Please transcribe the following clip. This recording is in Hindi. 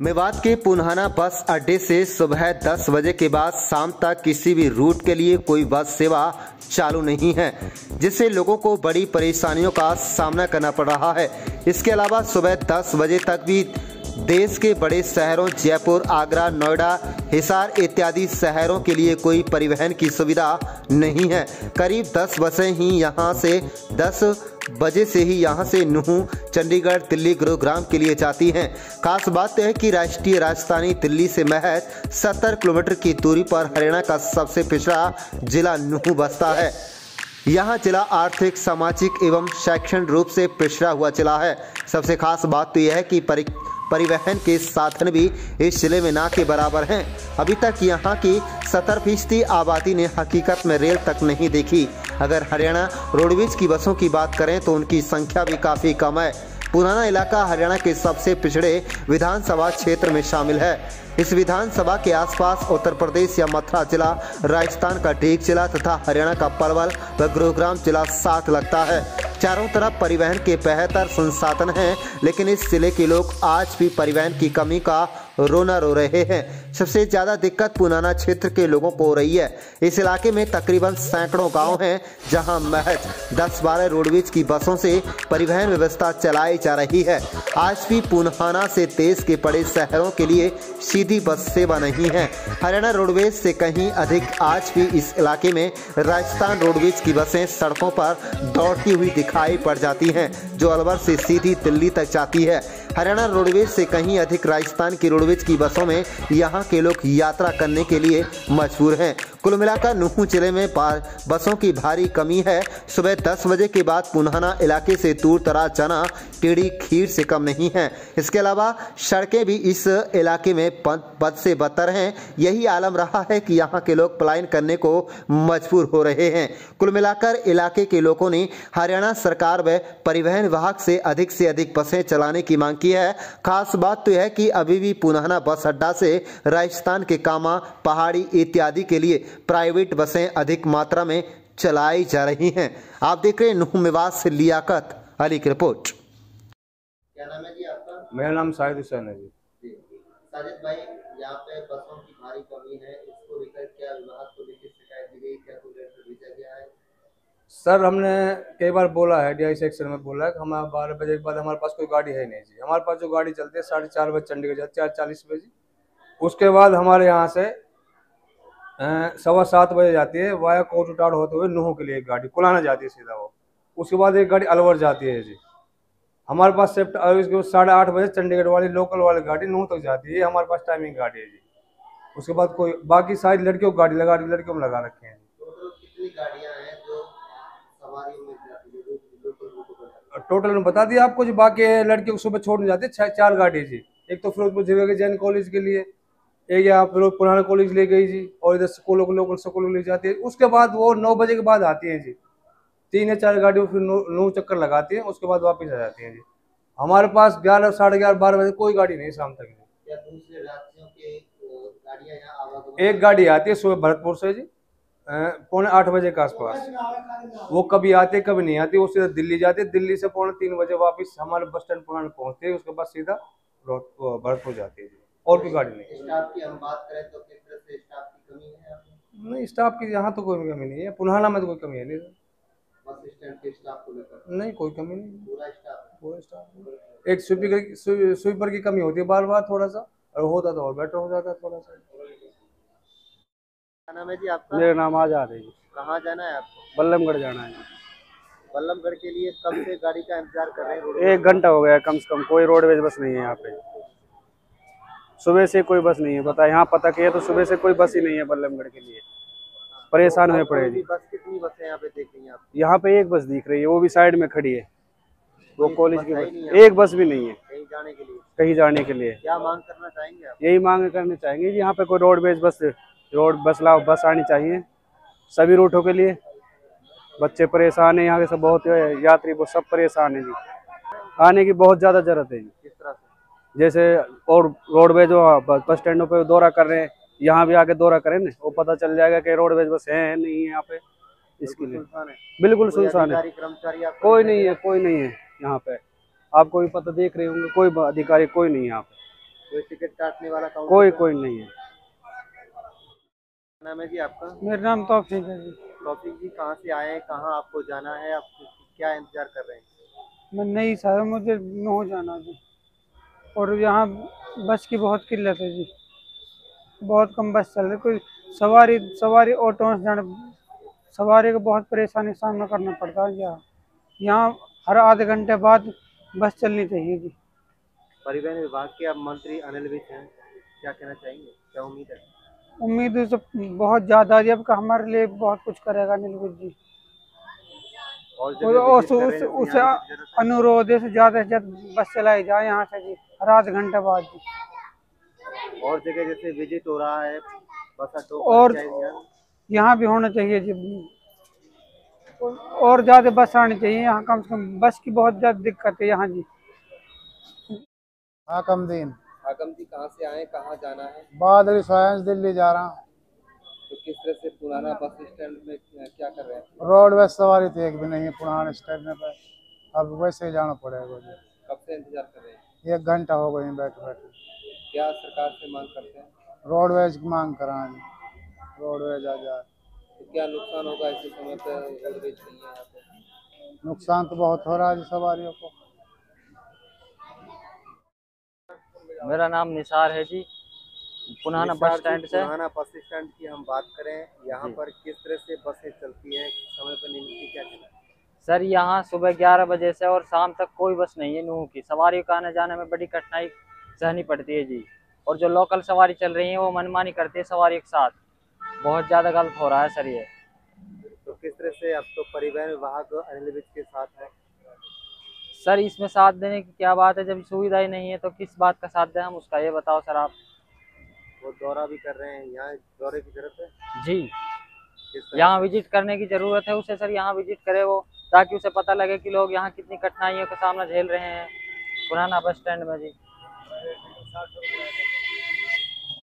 मेवात के पुनहाना बस अड्डे से सुबह 10 बजे के बाद शाम तक किसी भी रूट के लिए कोई बस सेवा चालू नहीं है, जिससे लोगों को बड़ी परेशानियों का सामना करना पड़ रहा है। इसके अलावा सुबह 10 बजे तक भी देश के बड़े शहरों, जयपुर, आगरा, नोएडा, हिसार इत्यादि शहरों के लिए कोई परिवहन की सुविधा नहीं है। करीब 10 बसें ही यहाँ से 10 बजे से ही यहाँ से नूह, चंडीगढ़, दिल्ली, गुरुग्राम के लिए जाती हैं। खास बात यह है कि राष्ट्रीय राजधानी दिल्ली से महज 70 किलोमीटर की दूरी पर हरियाणा का सबसे पिछड़ा जिला नूह बसता है। यहाँ जिला आर्थिक, सामाजिक एवं शैक्षणिक रूप से पिछड़ा हुआ जिला है। सबसे खास बात तो यह है कि परि परिवहन के साधन भी इस ज़िले में ना के बराबर हैं। अभी तक यहाँ की सत्तर फ़ीसदी आबादी ने हकीकत में रेल तक नहीं देखी। अगर हरियाणा रोडवेज़ की बसों की बात करें तो उनकी संख्या भी काफ़ी कम है। पुराना इलाका हरियाणा के सबसे पिछड़े विधानसभा क्षेत्र में शामिल है। इस विधानसभा के आसपास उत्तर प्रदेश या मथुरा जिला, राजस्थान का ढेक जिला तथा हरियाणा का पलवल व गुरुग्राम जिला साथ लगता है। चारों तरफ़ परिवहन के बेहतर संसाधन हैं, लेकिन इस ज़िले के लोग आज भी परिवहन की कमी का रोना रो रहे हैं। सबसे ज़्यादा दिक्कत पुनाना क्षेत्र के लोगों को हो रही है। इस इलाके में तकरीबन सैकड़ों गाँव हैं, जहाँ महज 10-12 रोडवेज़ की बसों से परिवहन व्यवस्था चलाई जा रही है। आज भी पुनहाना से देश के बड़े शहरों के लिए सीधी बस सेवा नहीं है। हरियाणा रोडवेज़ से कहीं अधिक आज भी इस इलाके में राजस्थान रोडवेज़ की बसें सड़कों पर दौड़ती हुई दिखाई पड़ जाती हैं, जो अलवर से सीधी दिल्ली तक जाती है। हरियाणा रोडवेज़ से कहीं अधिक राजस्थान की रोडवेज़ की बसों में यहाँ के लोग यात्रा करने के लिए मजबूर हैं। कुल मिलाकर नूह ज़िले में बसों की भारी कमी है। सुबह 10 बजे के बाद पुनहाना इलाके से दूर तराज जाना टेढ़ी खीर से कम नहीं है। इसके अलावा सड़कें भी इस इलाके में बद से बदतर हैं। यही आलम रहा है कि यहाँ के लोग पलायन करने को मजबूर हो रहे हैं। कुल मिलाकर इलाके के लोगों ने हरियाणा सरकार व परिवहन विभाग से अधिक से अधिक बसें चलाने की मांग की है। खास बात तो यह कि अभी भी पुनहाना बस अड्डा से राजस्थान के कामा, पहाड़ी इत्यादि के लिए प्राइवेट बसें अधिक मात्रा में चलाई जा रही हैं। आप देख रहे हैं नुह निवास से लियाकत अली की रिपोर्ट। क्या नाम है जी आपका? मेरा नाम शाहिद हुसैन है जी। जी साजिद भाई यहाँ पे बसों की भारी कमी है इसको लेकर क्या विभाग को लेकर शिकायत दी गई? क्या कोई भेजा गया है? सर हमने कई बार बोला है डी सेक्शन में बोला है कि हमारे बारह बजे के बाद हमारे पास कोई गाड़ी है नहीं जी। हमारे पास जो गाड़ी चलती है साढ़े चार बजे चंडीगढ़ जाती है चार चालीस बजे। उसके बाद हमारे यहाँ से सवा सात बजे जाती है, वाया कोट उटाड़ होते हुए नूह के लिए एक गाड़ी कुलाना जाती है सीधा वो। उसके बाद एक गाड़ी अलवर जाती है जी। हमारे पास सेफ्ट इसके साढ़े आठ बजे चंडीगढ़ वाली लोकल वाली गाड़ी नूह तक जाती है हमारे पास टाइमिंग गाड़ी है जी। उसके बाद कोई, बाकी सारी लड़कियों को गाड़ी लगा, लड़कियों में लगा रखे हैं। टोटल में बता दिया आपको जी, बाकी लड़कियों को सुबह छोड़ने जाते हैं चार गाड़ी जी। एक तो फिरोजपुर ज़िले के जैन कॉलेज के लिए एक यहाँ फिर पुराना कॉलेज ले गई जी और इधर स्कूलों को लोकल स्कूलों ले जाती है। उसके बाद वो नौ बजे के बाद आती है जी। तीन या चार गाड़ियों फिर नौ चक्कर लगाती है उसके बाद वापस आ जाती है जी। हमारे पास ग्यारह साढ़े ग्यारह बारह बजे कोई गाड़ी नहीं शाम तक जी। एक गाड़ी आती है सुबह भरतपुर से जी पौने आठ बजे के आसपास। वो कभी आते कभी नहीं आते वो सीधा दिल्ली जाते दिल्ली से पौने तीन बजे वापस हमारे बस स्टैंड पुराने पहुँचती है उसके बाद सीधा भरतपुर जाती है और कोई गाड़ी नहीं। स्टाफ की हम बात करें तो किस तरह से स्टाफ की कमी है नहीं स्टाफ की यहाँ तो कोई कमी नहीं है। पुनहाना में तो कोई कमी है नहीं। बस स्टैंड के स्टाफ को लेकर। नहीं कोई कमी नहीं। पूरा स्टाफ। पूरा स्टाफ एक स्वीपर स्वीपर की कमी होती है बार बार थोड़ा सा और होता तो और बेटर हो जाता थोड़ा सा नाम है जी आपका? मेरा नाम आज़ाद है जी। कहाँ जाना है आपको? बल्लमगढ़ जाना है। बल्लमगढ़ के लिए कब से गाड़ी का इंतज़ार कर रहे हैं? एक घंटा हो गया कम से कम कोई रोडवेज़ बस नहीं है यहाँ पे। सुबह से कोई बस नहीं है पता यहाँ पता किया तो सुबह से कोई बस ही नहीं है बल्लमगढ़ के लिए। परेशान हुए पड़े जी। बस कितनी बसें यहाँ पे देख रही हैं आप? यहाँ पे एक बस दिख रही है वो भी साइड में खड़ी है। वो कॉलेज की बस। एक बस भी नहीं है। कहीं जाने के लिए। कहीं जाने के लिए। क्या मांग करना चाहेंगे आप? यही मांग करनी चाहेंगे यहाँ पे कोई रोडवेज़ बस रोड बस लाओ बस आनी चाहिए। सभी रूटों के लिए। बच्चे परेशान है यहाँ के सब बहुत यात्री वो सब परेशान है जी। आने की बहुत ज़्यादा ज़रूरत है जी। किस तरह से? जैसे और रोडवेज़ बस स्टैंडों पे दौरा कर रहे हैं यहाँ भी आके दौरा करें ना वो पता चल जाएगा कि रोडवेज़ बस है नहीं है यहाँ पे इसके लिए। बिल्कुल सुनसान है। कोई नहीं है कोई नहीं है यहाँ पे। आपको भी पता देख रहे होंगे कोई अधिकारी कोई नहीं है यहाँ पे। कोई टिकट काटने वाला कोई कोई नहीं है। नाम है जी आपका? मेरा नाम तौफीक है जी। टॉपिक जी कहाँ से आए हैं कहाँ आपको जाना है आप क्या इंतज़ार कर रहे हैं? मैं नहीं सर मुझे नौ जाना जी। और यहाँ बस की बहुत किल्लत है जी। बहुत कम बस चल रही कोई सवारी सवारी ऑटो से जाने सवारी को बहुत परेशानी का सामना करना पड़ता है यहाँ यहाँ हर आधे घंटे बाद बस चलनी चाहिए जी। परिवहन विभाग के अब मंत्री अनिल विज हैं। क्या कहना चाहेंगे? क्या उम्मीद है? उम्मीद है बहुत ज़्यादा अब हमारे लिए बहुत कुछ करेगा अनिल विज जी। और और उस, उस, तो उसे। अनुरोध है से ज़्यादा से ज़्यादा बस चलाई जाए यहाँ से जी। आधे घंटे बाद। जी और जगह जैसे विज़िट हो रहा है बस अड्डों और- यहाँ भी होना चाहिए जी। और ज़्यादा बस आनी चाहिए यहाँ कम से कम बस की बहुत ज़्यादा दिक्कत है यहाँ जी। आकमदीन हाकम जी कहाँ से आए कहाँ जाना है? बादल साइंस दिल्ली जा रहा हूँ। तो किस तरह से पुराना बस स्टैंड में क्या कर रहे हैं? रोड बस सवारी तो एक भी नहीं है पुराने स्टेशन पे अब वैसे ही जाना पड़ेगा कब से इंतज़ार कर रहे हैं? एक घंटा हो गई बैठे बैठे क्या सरकार से मांग करते हैं? रोडवेज़ की मांग कराएँ रोडवेज़ आ जाए तो क्या नुकसान होगा इसी समय पे? रोडवेज़ नहीं है नुकसान तो बहुत हो रहा है सवारियों को। मेरा नाम निसार है जी। पुनाना बस स्टैंड से। पुराना बस स्टैंड की हम बात करें। यहाँ पर किस तरह से बसें चलती हैं? समय पर नहीं मिलती क्या कहना है? सर यहाँ सुबह ग्यारह बजे से और शाम तक कोई बस नहीं है नूह की। सवारी को आने जाने में बड़ी कठिनाई सहनी पड़ती है जी। और जो लोकल सवारी चल रही है वो मनमानी करती है सवारी के साथ। बहुत ज़्यादा गलत हो रहा है सर ये। तो किस तरह से अब तो परिवहन विभाग अनिल विज के साथ है? सर इसमें साथ देने की क्या बात है? जब सुविधा ही नहीं है तो किस बात का साथ दें? हम उसका ये बताओ सर आप। वो दौरा भी कर रहे हैं। यहाँ दौरे की ज़रूरत है? जी। यहाँ विज़िट करने की ज़रूरत है उसे सर। यहाँ विज़िट करे वो। ताकि उसे पता लगे कि लोग यहाँ कितनी कठिनाइयों का सामना झेल रहे हैं। पुराना बस स्टैंड में जी।